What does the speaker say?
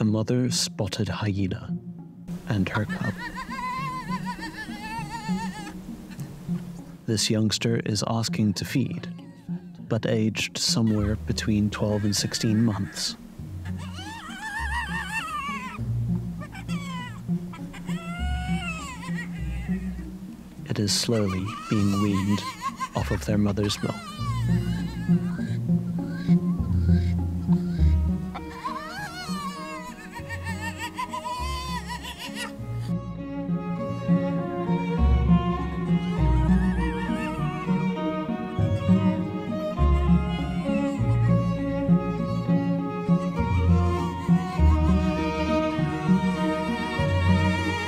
A mother spotted hyena and her cub. This youngster is asking to feed, but aged somewhere between 12 and 16 months. It is slowly being weaned off of their mother's milk.